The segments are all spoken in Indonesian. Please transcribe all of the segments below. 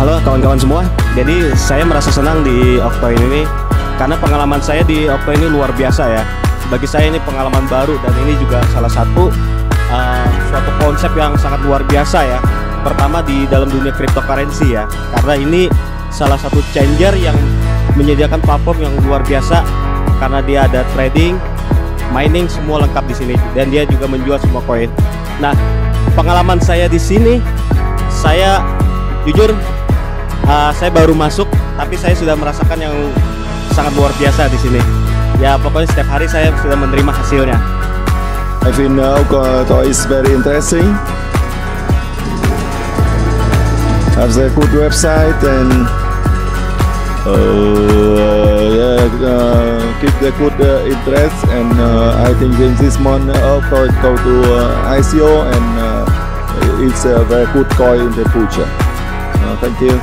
Halo kawan-kawan semua. Jadi saya merasa senang di Octoin ini karena pengalaman saya di Octoin ini luar biasa ya. Bagi saya ini pengalaman baru dan ini juga salah satu uh, suatu konsep yang sangat luar biasa ya. Pertama di dalam dunia cryptocurrency ya. Karena ini salah satu changer yang menyediakan platform yang luar biasa karena dia ada trading, mining semua lengkap di sini dan dia juga menjual semua koin. Nah, pengalaman saya di sini saya jujur uh, saya baru masuk tapi saya sudah merasakan yang sangat luar biasa di sini. Ya pokoknya setiap hari saya sudah menerima hasilnya. I think now uh, is very interesting. Have a good website and uh, yeah, uh, keep the good uh, interest and uh, I think in this month uh, go to uh, ICO and uh, it's a very good coin in the future. No, thank you.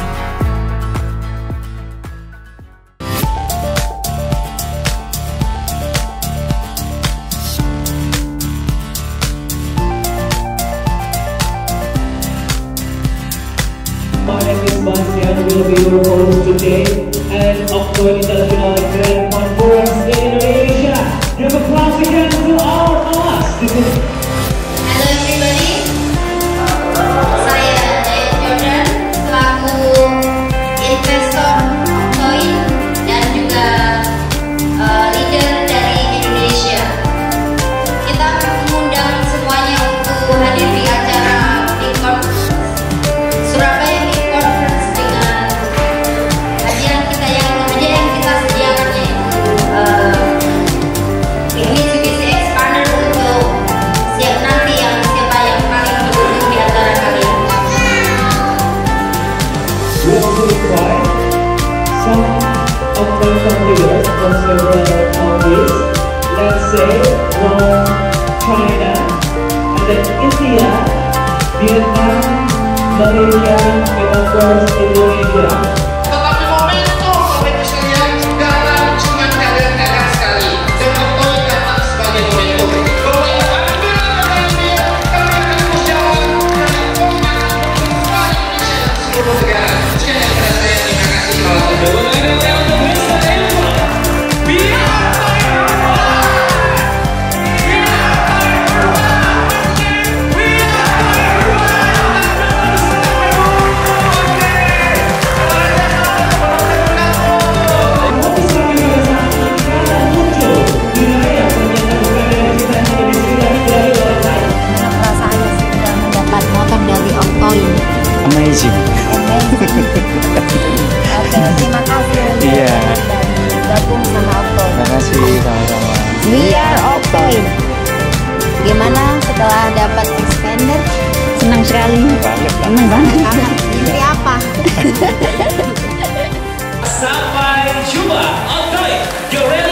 Morning, boss. There will be your host today, and of course, some of the leaders from several countries, let's say from China, and then India, Vietnam, Malaysia, and of course Indonesia. sekali. Senang banget. Ini apa? Sampai jumpa. Oke, okay.